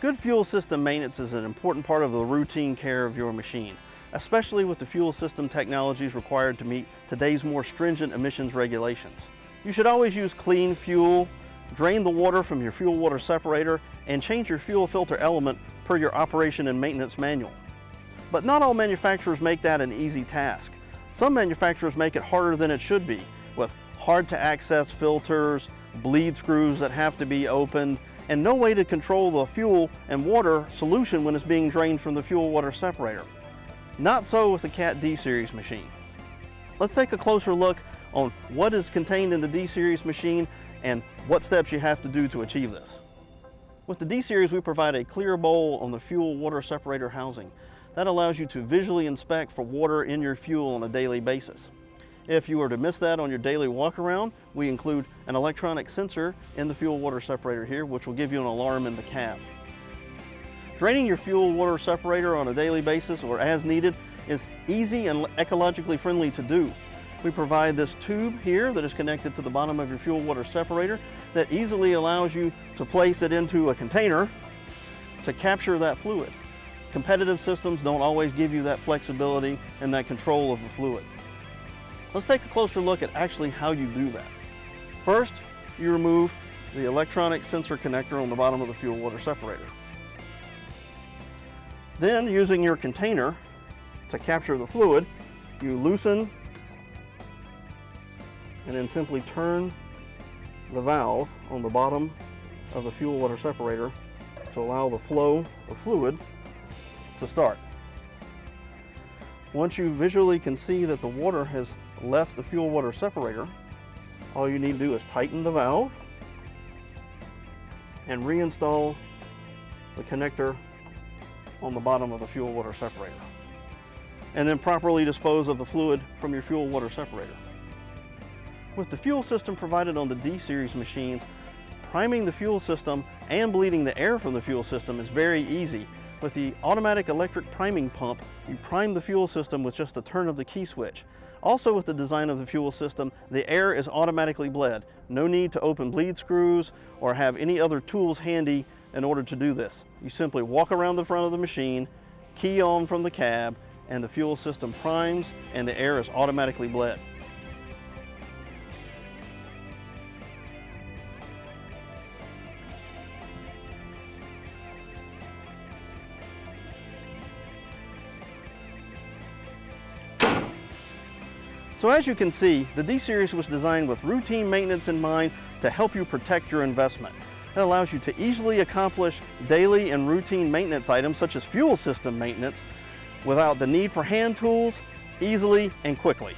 Good fuel system maintenance is an important part of the routine care of your machine, especially with the fuel system technologies required to meet today's more stringent emissions regulations. You should always use clean fuel, drain the water from your fuel water separator, and change your fuel filter element per your operation and maintenance manual. But not all manufacturers make that an easy task. Some manufacturers make it harder than it should be, with hard to access filters, bleed screws that have to be opened, and no way to control the fuel and water solution when it's being drained from the fuel water separator. Not so with the CAT D-Series machine. Let's take a closer look on what is contained in the D-Series machine and what steps you have to do to achieve this. With the D-Series, we provide a clear bowl on the fuel water separator housing. That allows you to visually inspect for water in your fuel on a daily basis. If you were to miss that on your daily walk around, we include an electronic sensor in the fuel water separator here, which will give you an alarm in the cab. Draining your fuel water separator on a daily basis or as needed is easy and ecologically friendly to do. We provide this tube here that is connected to the bottom of your fuel water separator that easily allows you to place it into a container to capture that fluid. Competitive systems don't always give you that flexibility and that control of the fluid. Let's take a closer look at actually how you do that. First, you remove the electronic sensor connector on the bottom of the fuel water separator. Then, using your container to capture the fluid, you loosen and then simply turn the valve on the bottom of the fuel water separator to allow the flow of fluid to start. Once you visually can see that the water has left the fuel water separator, all you need to do is tighten the valve and reinstall the connector on the bottom of the fuel water separator. And then properly dispose of the fluid from your fuel water separator. With the fuel system provided on the D-Series machines, priming the fuel system and bleeding the air from the fuel system is very easy. With the automatic electric priming pump, you prime the fuel system with just the turn of the key switch. Also with the design of the fuel system, the air is automatically bled. No need to open bleed screws or have any other tools handy in order to do this. You simply walk around the front of the machine, key on from the cab, and the fuel system primes and the air is automatically bled. So as you can see, the D-Series was designed with routine maintenance in mind to help you protect your investment. It allows you to easily accomplish daily and routine maintenance items such as fuel system maintenance without the need for hand tools, easily and quickly.